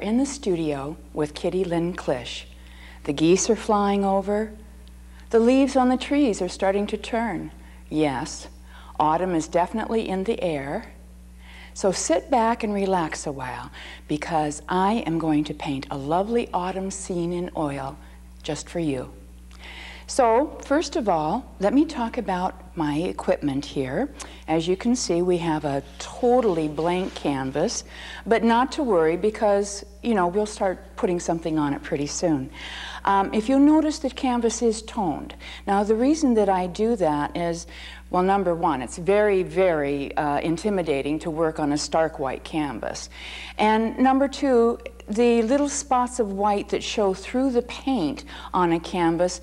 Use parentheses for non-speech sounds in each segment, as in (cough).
In the studio with Kitty Lynne Klich. The geese are flying over. The leaves on the trees are starting to turn. Yes, autumn is definitely in the air. So sit back and relax a while because I am going to paint a lovely autumn scene in oil just for you. So first of all, let me talk about my equipment here. As you can see, we have a totally blank canvas, but not to worry because, you know, we'll start putting something on it pretty soon. Um, if you notice that canvas is toned. Now the reason that I do that is, well, number one, it's very, very uh, intimidating to work on a stark white canvas. And number two, the little spots of white that show through the paint on a canvas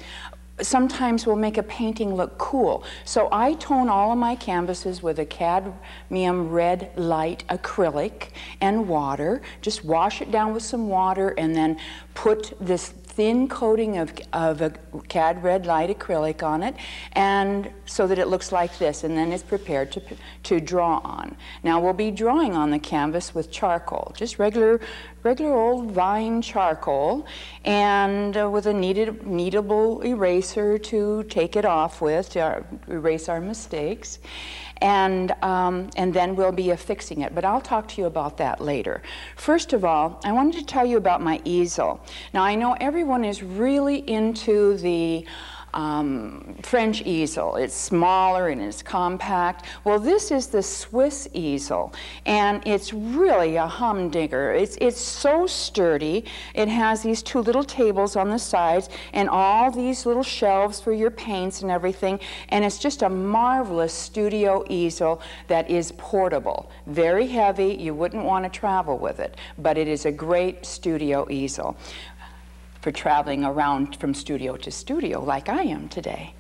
sometimes will make a painting look cool. So I tone all of my canvases with a cadmium red light acrylic and water. Just wash it down with some water and then put this thin coating of, of a cad red light acrylic on it and so that it looks like this and then it's prepared to, to draw on. Now we'll be drawing on the canvas with charcoal, just regular regular old vine charcoal and uh, with a kneaded, kneadable eraser to take it off with to erase our mistakes and, um, and then we'll be affixing it. But I'll talk to you about that later. First of all, I wanted to tell you about my easel. Now, I know everyone is really into the um, French easel. It's smaller and it's compact. Well, this is the Swiss easel, and it's really a humdinger. It's, it's so sturdy. It has these two little tables on the sides and all these little shelves for your paints and everything, and it's just a marvelous studio easel that is portable. Very heavy. You wouldn't want to travel with it, but it is a great studio easel for traveling around from studio to studio like I am today.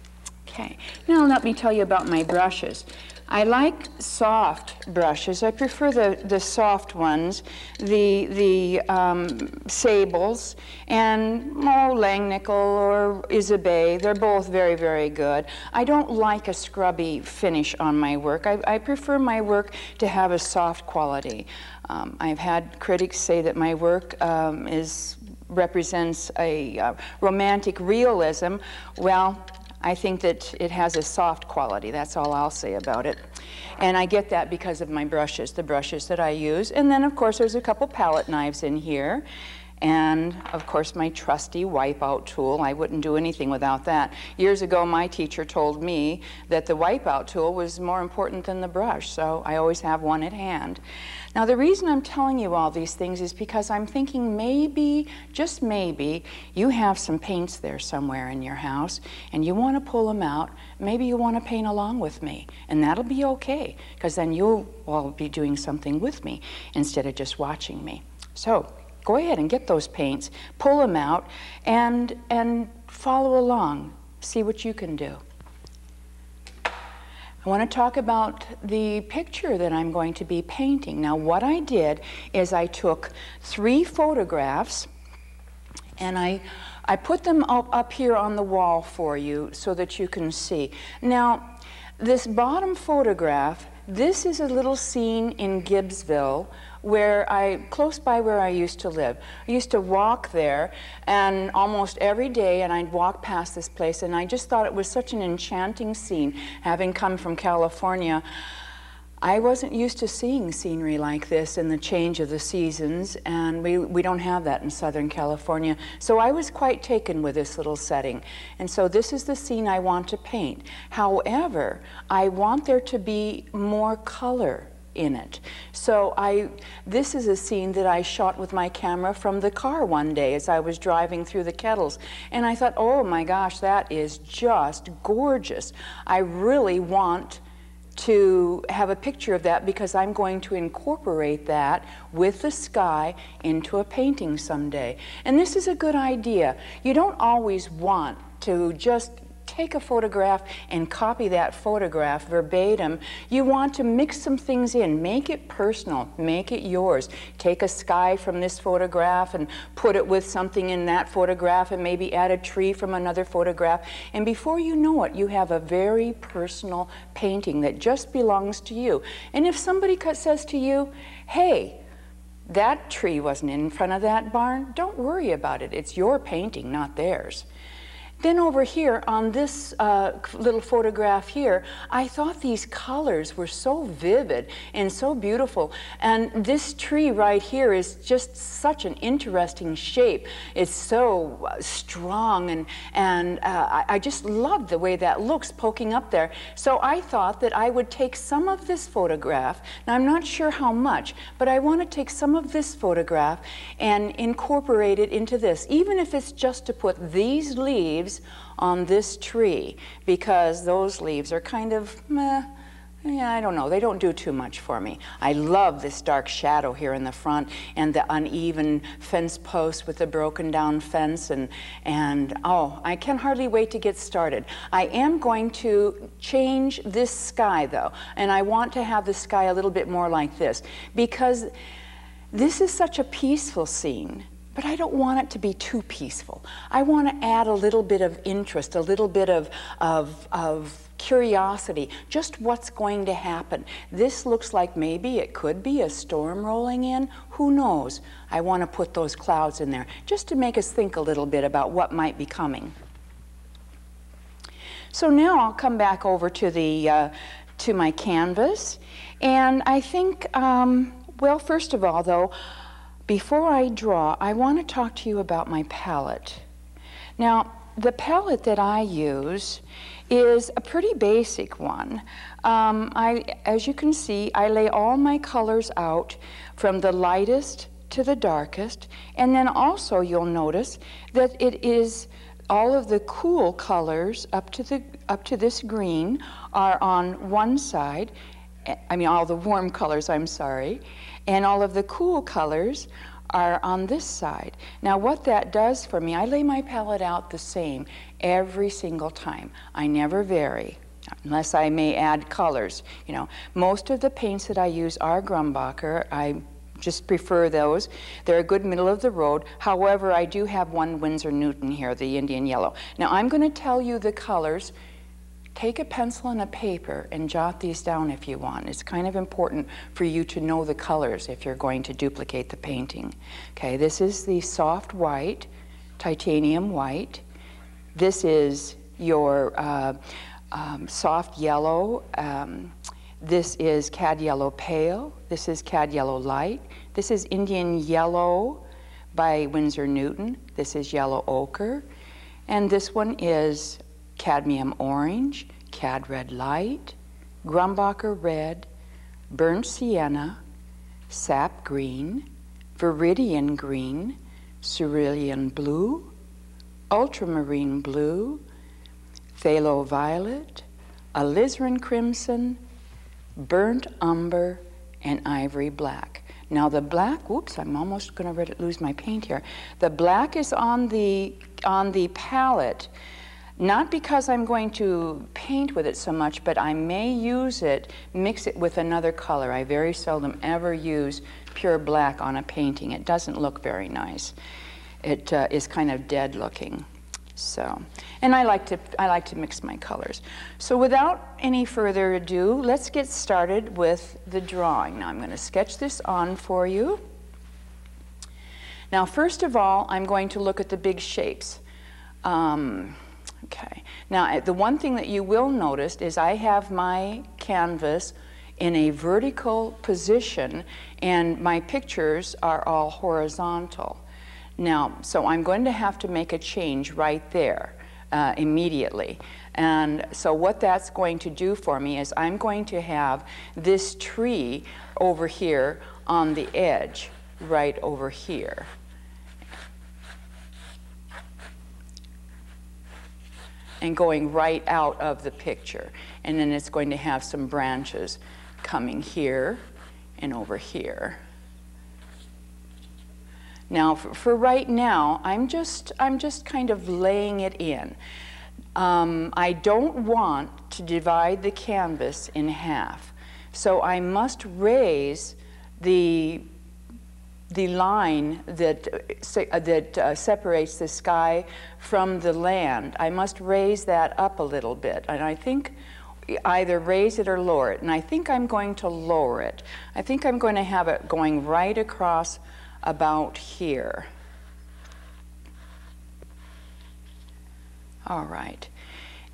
Okay, now let me tell you about my brushes. I like soft brushes. I prefer the, the soft ones, the, the um, sables, and oh, Langnickel or Isabey. They're both very, very good. I don't like a scrubby finish on my work. I, I prefer my work to have a soft quality. Um, I've had critics say that my work um, is represents a uh, romantic realism, well, I think that it has a soft quality. That's all I'll say about it. And I get that because of my brushes, the brushes that I use. And then, of course, there's a couple palette knives in here. And of course, my trusty wipeout tool. I wouldn't do anything without that. Years ago, my teacher told me that the wipeout tool was more important than the brush, so I always have one at hand. Now, the reason I'm telling you all these things is because I'm thinking maybe, just maybe, you have some paints there somewhere in your house and you want to pull them out. Maybe you want to paint along with me, and that'll be okay because then you'll all be doing something with me instead of just watching me. So, go ahead and get those paints, pull them out, and, and follow along. See what you can do. I want to talk about the picture that I'm going to be painting. Now, what I did is I took three photographs and I, I put them up, up here on the wall for you so that you can see. Now, this bottom photograph, this is a little scene in Gibbsville where I, close by where I used to live. I used to walk there and almost every day and I'd walk past this place and I just thought it was such an enchanting scene. Having come from California, I wasn't used to seeing scenery like this in the change of the seasons, and we, we don't have that in Southern California. So I was quite taken with this little setting. And so this is the scene I want to paint. However, I want there to be more color in it. So I, this is a scene that I shot with my camera from the car one day as I was driving through the kettles. And I thought, oh my gosh, that is just gorgeous. I really want to have a picture of that because I'm going to incorporate that with the sky into a painting someday. And this is a good idea. You don't always want to just take a photograph and copy that photograph verbatim. You want to mix some things in. Make it personal. Make it yours. Take a sky from this photograph and put it with something in that photograph and maybe add a tree from another photograph. And before you know it, you have a very personal painting that just belongs to you. And if somebody says to you, hey, that tree wasn't in front of that barn. Don't worry about it. It's your painting, not theirs. Then over here on this uh, little photograph here, I thought these colors were so vivid and so beautiful. And this tree right here is just such an interesting shape. It's so uh, strong and, and uh, I just love the way that looks poking up there. So I thought that I would take some of this photograph. Now I'm not sure how much, but I want to take some of this photograph and incorporate it into this, even if it's just to put these leaves leaves on this tree because those leaves are kind of meh, yeah, I don't know. They don't do too much for me. I love this dark shadow here in the front and the uneven fence post with the broken down fence and and oh, I can hardly wait to get started. I am going to change this sky though, and I want to have the sky a little bit more like this because this is such a peaceful scene but I don't want it to be too peaceful. I want to add a little bit of interest, a little bit of, of, of curiosity, just what's going to happen. This looks like maybe it could be a storm rolling in. Who knows? I want to put those clouds in there just to make us think a little bit about what might be coming. So now I'll come back over to the uh, to my canvas, and I think, um, well, first of all, though, before I draw, I want to talk to you about my palette. Now, the palette that I use is a pretty basic one. Um, I, as you can see, I lay all my colors out from the lightest to the darkest, and then also you'll notice that it is all of the cool colors up to the up to this green are on one side. I mean, all the warm colors. I'm sorry, and all of the cool colors are on this side. Now what that does for me, I lay my palette out the same every single time. I never vary unless I may add colors. You know, most of the paints that I use are Grumbacher. I just prefer those. They're a good middle of the road. However, I do have one Winsor Newton here, the Indian yellow. Now I'm going to tell you the colors Take a pencil and a paper and jot these down if you want. It's kind of important for you to know the colors if you're going to duplicate the painting. Okay, this is the soft white, titanium white. This is your uh, um, soft yellow. Um, this is cad yellow pale. This is cad yellow light. This is Indian yellow by Winsor Newton. This is yellow ochre. And this one is cadmium orange, cad red light, Grumbacher red, burnt sienna, sap green, viridian green, cerulean blue, ultramarine blue, phthalo violet, alizarin crimson, burnt umber, and ivory black. Now the black, whoops, I'm almost going to lose my paint here. The black is on the, on the palette not because I'm going to paint with it so much, but I may use it, mix it with another color. I very seldom ever use pure black on a painting. It doesn't look very nice. It uh, is kind of dead looking. So, and I like to I like to mix my colors. So without any further ado, let's get started with the drawing. Now I'm going to sketch this on for you. Now, first of all, I'm going to look at the big shapes. Um, Okay. Now, the one thing that you will notice is I have my canvas in a vertical position and my pictures are all horizontal. Now, so I'm going to have to make a change right there uh, immediately. And so what that's going to do for me is I'm going to have this tree over here on the edge right over here. And going right out of the picture. And then it's going to have some branches coming here and over here. Now, for, for right now, I'm just, I'm just kind of laying it in. Um, I don't want to divide the canvas in half. So I must raise the the line that, uh, that uh, separates the sky from the land. I must raise that up a little bit. And I think either raise it or lower it. And I think I'm going to lower it. I think I'm going to have it going right across about here. All right.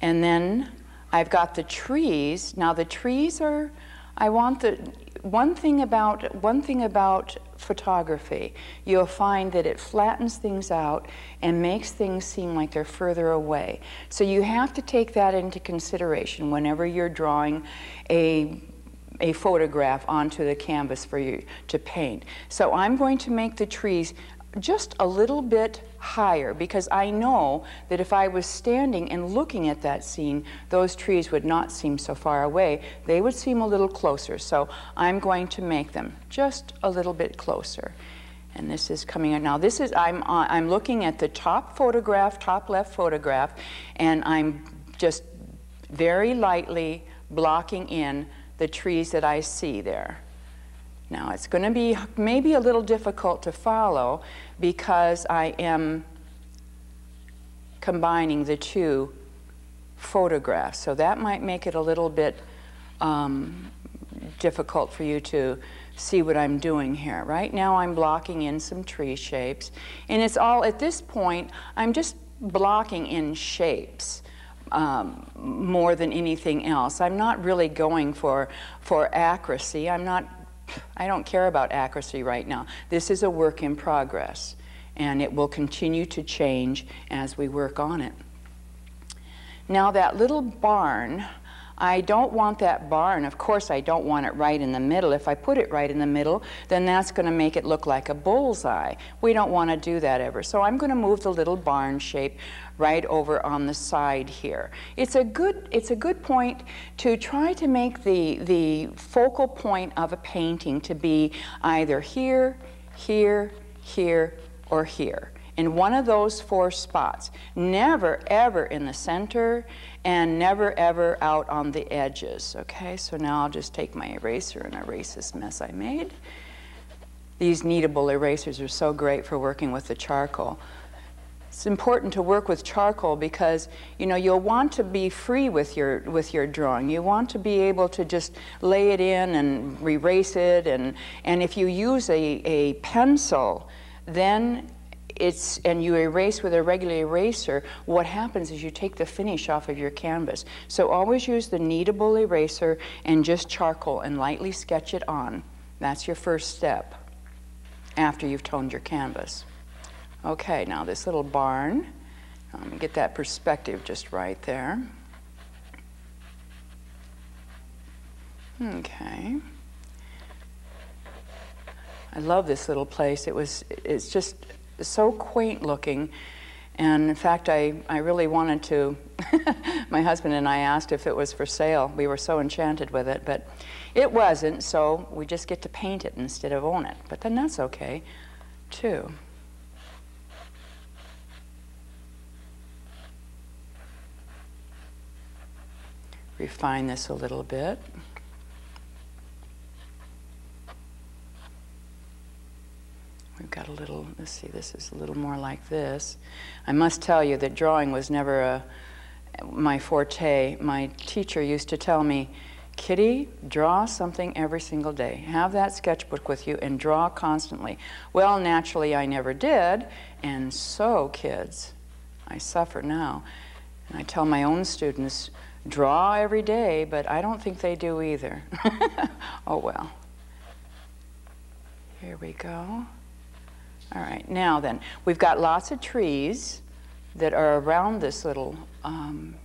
And then I've got the trees. Now the trees are, I want the, one thing about, one thing about photography, you'll find that it flattens things out and makes things seem like they're further away. So you have to take that into consideration whenever you're drawing a a photograph onto the canvas for you to paint. So I'm going to make the trees just a little bit higher because I know that if I was standing and looking at that scene, those trees would not seem so far away. They would seem a little closer. So I'm going to make them just a little bit closer. And this is coming out now. This is I'm uh, I'm looking at the top photograph, top left photograph, and I'm just very lightly blocking in the trees that I see there. Now it's going to be maybe a little difficult to follow because I am combining the two photographs. So that might make it a little bit um, difficult for you to see what I'm doing here. Right now I'm blocking in some tree shapes. And it's all, at this point, I'm just blocking in shapes. Um, more than anything else. I'm not really going for, for accuracy. I'm not I don't care about accuracy right now. This is a work in progress, and it will continue to change as we work on it. Now, that little barn, I don't want that barn. Of course, I don't want it right in the middle. If I put it right in the middle, then that's going to make it look like a bullseye. We don't want to do that ever. So I'm going to move the little barn shape right over on the side here. It's a good, it's a good point to try to make the, the focal point of a painting to be either here, here, here, or here in one of those four spots. Never, ever in the center and never, ever out on the edges. Okay, so now I'll just take my eraser and erase this mess I made. These kneadable erasers are so great for working with the charcoal. It's important to work with charcoal because you know you'll want to be free with your with your drawing. You want to be able to just lay it in and erase it and and if you use a, a pencil, then it's and you erase with a regular eraser, what happens is you take the finish off of your canvas. So always use the kneadable eraser and just charcoal and lightly sketch it on. That's your first step after you've toned your canvas. Okay, now this little barn, me get that perspective just right there. Okay. I love this little place. It was, it's just so quaint looking. And in fact, I, I really wanted to, (laughs) my husband and I asked if it was for sale. We were so enchanted with it, but it wasn't, so we just get to paint it instead of own it. But then that's okay, too. refine this a little bit. We've got a little, let's see, this is a little more like this. I must tell you that drawing was never a, my forte. My teacher used to tell me, Kitty, draw something every single day. Have that sketchbook with you and draw constantly. Well, naturally, I never did, and so, kids, I suffer now. And I tell my own students, draw every day, but I don't think they do either. (laughs) oh well. Here we go. All right, now then, we've got lots of trees that are around this little um,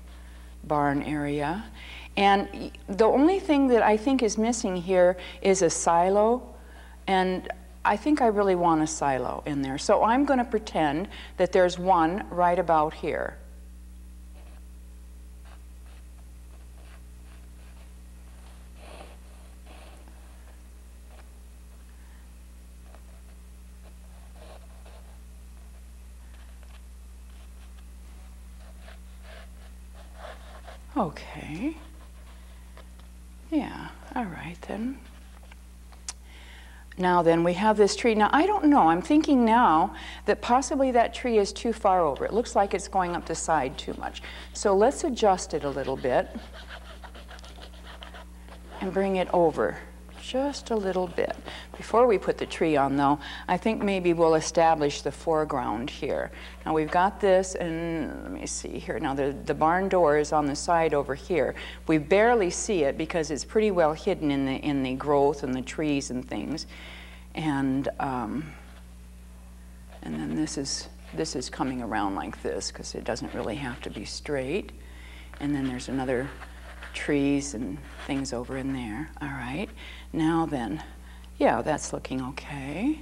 barn area. And the only thing that I think is missing here is a silo. And I think I really want a silo in there. So I'm going to pretend that there's one right about here. Okay. Yeah, all right then. Now then, we have this tree. Now, I don't know. I'm thinking now that possibly that tree is too far over. It looks like it's going up the side too much. So let's adjust it a little bit. and bring it over just a little bit. Before we put the tree on though, I think maybe we'll establish the foreground here. Now we've got this and let me see here. Now the, the barn door is on the side over here. We barely see it because it's pretty well hidden in the, in the growth and the trees and things. And, um, and then this is, this is coming around like this because it doesn't really have to be straight. And then there's another trees and things over in there. All right. Now then, yeah, that's looking okay.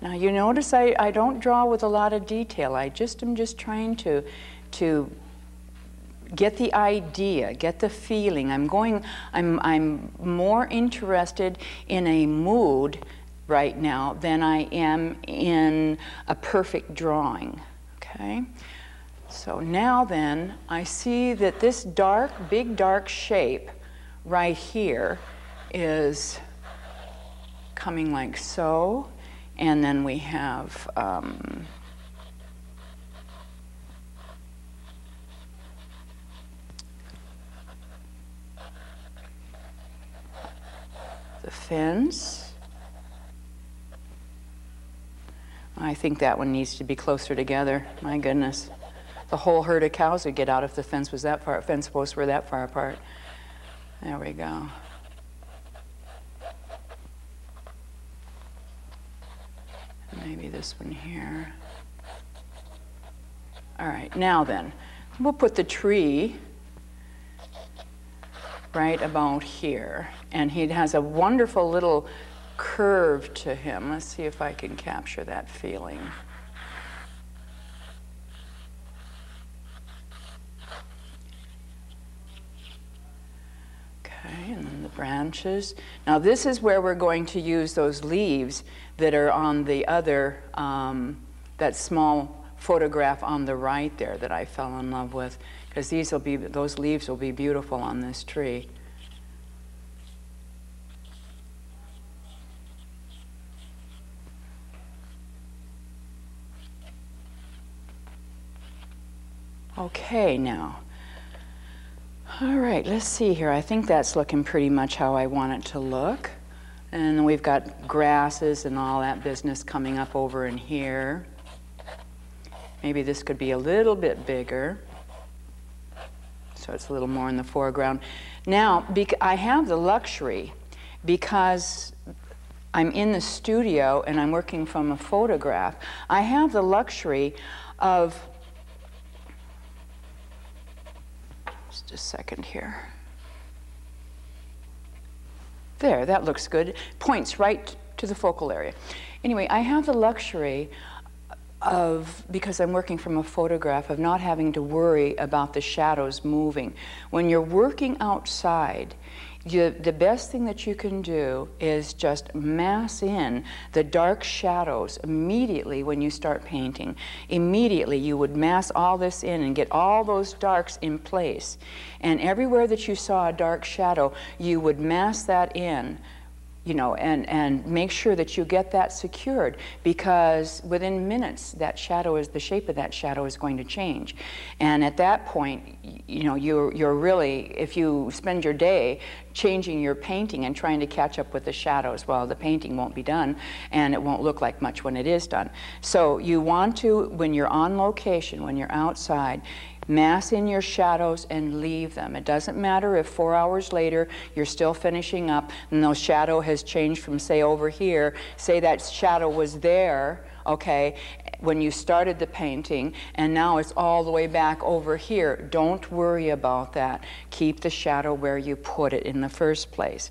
Now you notice I, I don't draw with a lot of detail. I just am just trying to, to get the idea, get the feeling. I'm going, I'm, I'm more interested in a mood right now than I am in a perfect drawing, okay? So now then, I see that this dark, big dark shape right here is coming like so, and then we have um, the fence. I think that one needs to be closer together. My goodness the whole herd of cows would get out if the fence was that far, fence posts were that far apart. There we go. Maybe this one here. All right, now then, we'll put the tree right about here. And he has a wonderful little curve to him. Let's see if I can capture that feeling. Branches. Now this is where we're going to use those leaves that are on the other, um, that small photograph on the right there that I fell in love with, because these will be, those leaves will be beautiful on this tree. Okay, now all right, let's see here. I think that's looking pretty much how I want it to look. And we've got grasses and all that business coming up over in here. Maybe this could be a little bit bigger. So it's a little more in the foreground. Now, I have the luxury because I'm in the studio and I'm working from a photograph. I have the luxury of Just a second here. There, that looks good. Points right to the focal area. Anyway, I have the luxury of, because I'm working from a photograph, of not having to worry about the shadows moving. When you're working outside, you, the best thing that you can do is just mass in the dark shadows immediately when you start painting. Immediately you would mass all this in and get all those darks in place. And everywhere that you saw a dark shadow, you would mass that in you know, and, and make sure that you get that secured because within minutes that shadow is, the shape of that shadow is going to change. And at that point, you know, you're, you're really, if you spend your day changing your painting and trying to catch up with the shadows, well, the painting won't be done and it won't look like much when it is done. So you want to, when you're on location, when you're outside, Mass in your shadows and leave them. It doesn't matter if four hours later you're still finishing up and the shadow has changed from, say, over here, say that shadow was there, okay, when you started the painting, and now it's all the way back over here. Don't worry about that. Keep the shadow where you put it in the first place.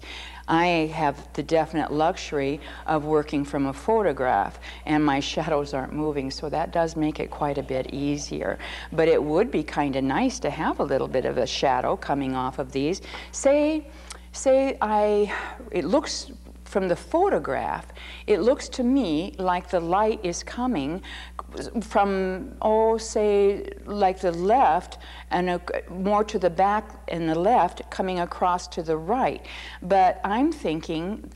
I have the definite luxury of working from a photograph and my shadows aren't moving, so that does make it quite a bit easier. But it would be kind of nice to have a little bit of a shadow coming off of these. Say, say I, it looks from the photograph, it looks to me like the light is coming from, oh, say, like the left and a, more to the back and the left coming across to the right. But I'm thinking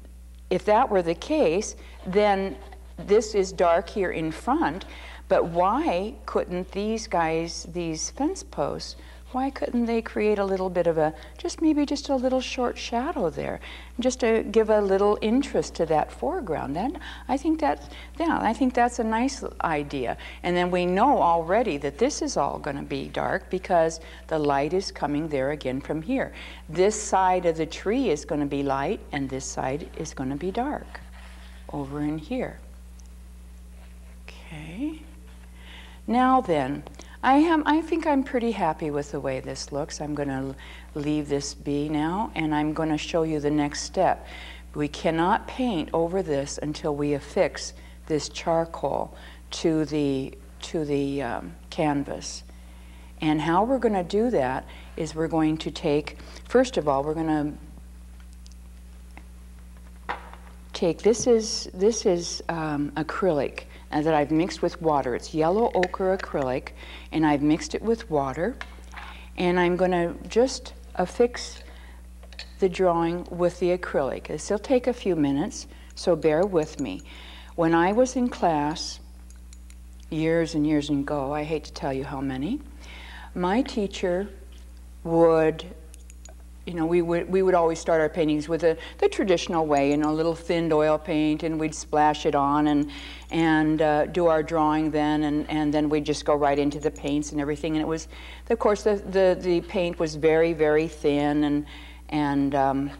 if that were the case, then this is dark here in front, but why couldn't these guys, these fence posts, why couldn't they create a little bit of a, just maybe just a little short shadow there, just to give a little interest to that foreground? Then I think that, yeah, I think that's a nice idea. And then we know already that this is all going to be dark because the light is coming there again from here. This side of the tree is going to be light, and this side is going to be dark over in here. Okay. Now then, I, am, I think I'm pretty happy with the way this looks. I'm going to leave this be now, and I'm going to show you the next step. We cannot paint over this until we affix this charcoal to the, to the um, canvas. And how we're going to do that is we're going to take, first of all, we're going to take, this is, this is um, acrylic that I've mixed with water. It's yellow ochre acrylic, and I've mixed it with water. And I'm going to just affix the drawing with the acrylic. This will take a few minutes, so bear with me. When I was in class, years and years ago, I hate to tell you how many, my teacher would you know, we would, we would always start our paintings with a, the traditional way, you know, a little thinned oil paint, and we'd splash it on and, and uh, do our drawing then, and, and then we'd just go right into the paints and everything. And it was, of course, the, the, the paint was very, very thin, and, and um,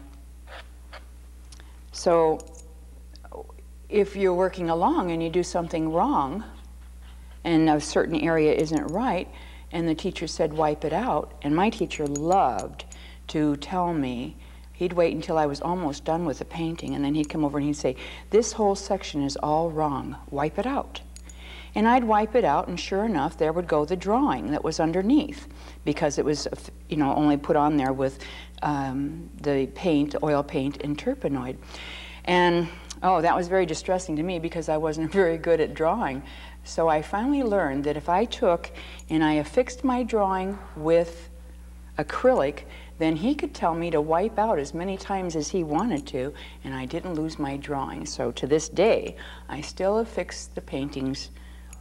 so if you're working along and you do something wrong, and a certain area isn't right, and the teacher said, wipe it out, and my teacher loved to tell me. He'd wait until I was almost done with the painting, and then he'd come over and he'd say, This whole section is all wrong. Wipe it out. And I'd wipe it out, and sure enough, there would go the drawing that was underneath because it was, you know, only put on there with um, the paint, oil paint, and Turpenoid. And oh, that was very distressing to me because I wasn't (laughs) very good at drawing. So I finally learned that if I took and I affixed my drawing with acrylic, then he could tell me to wipe out as many times as he wanted to, and I didn't lose my drawing. So to this day, I still affix the paintings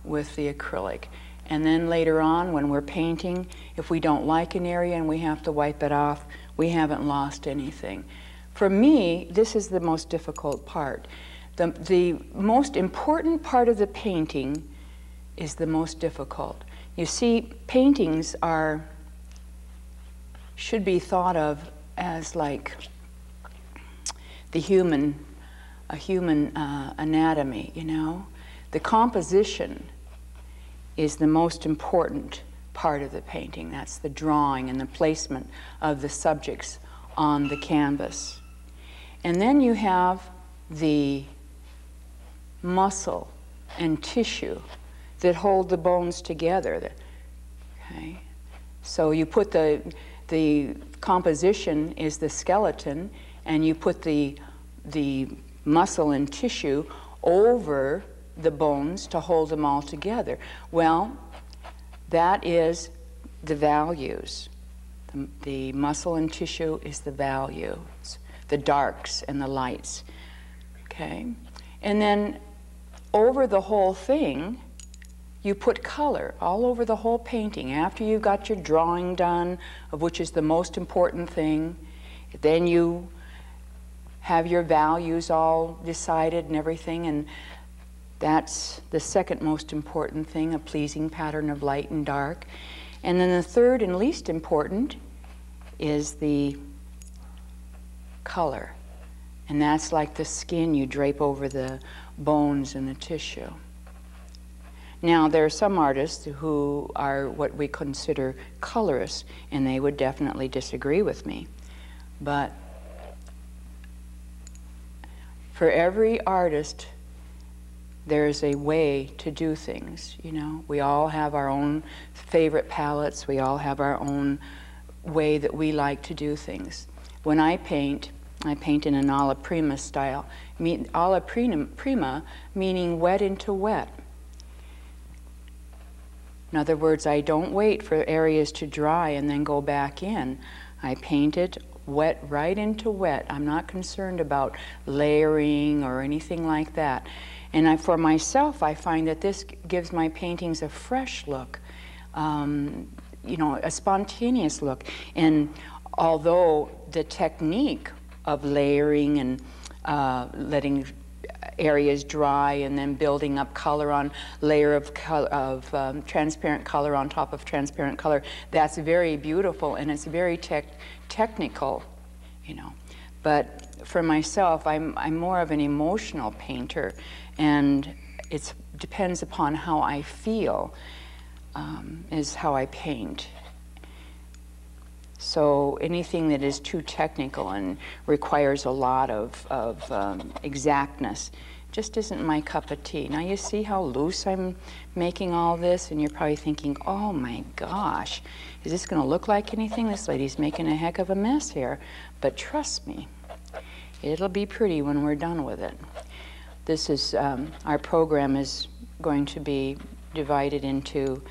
with the acrylic. And then later on, when we're painting, if we don't like an area and we have to wipe it off, we haven't lost anything. For me, this is the most difficult part. The, the most important part of the painting is the most difficult. You see, paintings are should be thought of as like the human, a human uh, anatomy, you know? The composition is the most important part of the painting. That's the drawing and the placement of the subjects on the canvas. And then you have the muscle and tissue that hold the bones together. Okay? So you put the the composition is the skeleton, and you put the, the muscle and tissue over the bones to hold them all together. Well, that is the values. The, the, muscle and tissue is the values, the darks and the lights. Okay? And then over the whole thing, you put color all over the whole painting. After you've got your drawing done, of which is the most important thing, then you have your values all decided and everything, and that's the second most important thing, a pleasing pattern of light and dark. And then the third and least important is the color. And that's like the skin you drape over the bones and the tissue. Now, there are some artists who are what we consider colorists, and they would definitely disagree with me. But for every artist, there's a way to do things, you know. We all have our own favorite palettes, we all have our own way that we like to do things. When I paint, I paint in an alla prima style. Alla prima meaning wet into wet. In other words, I don't wait for areas to dry and then go back in. I paint it wet right into wet. I'm not concerned about layering or anything like that. And I, for myself, I find that this gives my paintings a fresh look. Um, you know, a spontaneous look. And although the technique of layering and uh, letting areas dry and then building up color on layer of, color, of um, transparent color on top of transparent color. That's very beautiful and it's very tech technical, you know. But for myself, I'm, I'm more of an emotional painter and it depends upon how I feel um, is how I paint. So anything that is too technical and requires a lot of, of um, exactness just isn't my cup of tea. Now you see how loose I'm making all this and you're probably thinking, oh my gosh, is this going to look like anything? This lady's making a heck of a mess here. But trust me, it'll be pretty when we're done with it. This is, um, our program is going to be divided into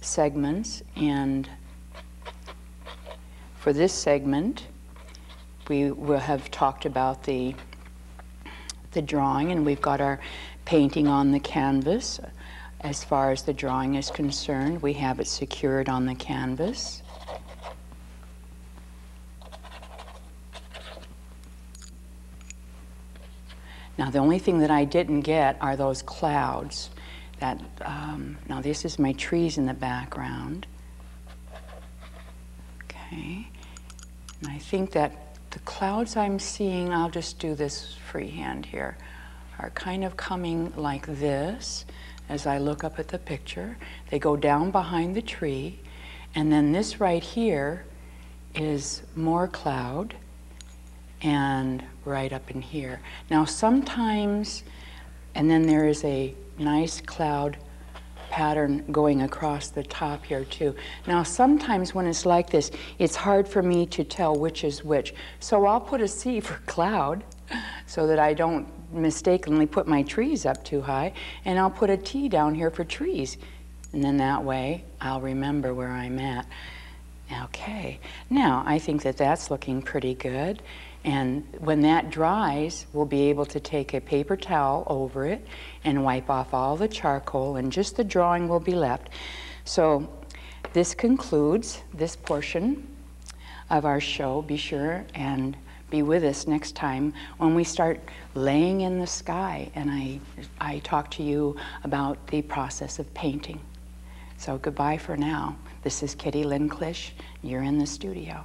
segments and for this segment, we will have talked about the, the drawing, and we've got our painting on the canvas. As far as the drawing is concerned, we have it secured on the canvas. Now, the only thing that I didn't get are those clouds. That um, now, this is my trees in the background. Okay. And I think that the clouds I'm seeing, I'll just do this freehand here, are kind of coming like this as I look up at the picture. They go down behind the tree, and then this right here is more cloud, and right up in here. Now sometimes, and then there is a nice cloud pattern going across the top here too. Now sometimes when it's like this, it's hard for me to tell which is which. So I'll put a C (laughs) for cloud so that I don't mistakenly put my trees up too high. And I'll put a T down here for trees. And then that way I'll remember where I'm at. Okay, now I think that that's looking pretty good. And when that dries, we'll be able to take a paper towel over it and wipe off all the charcoal and just the drawing will be left. So this concludes this portion of our show. Be sure and be with us next time when we start laying in the sky and I, I talk to you about the process of painting. So goodbye for now. This is Kitty Lynne Klich. You're in the studio.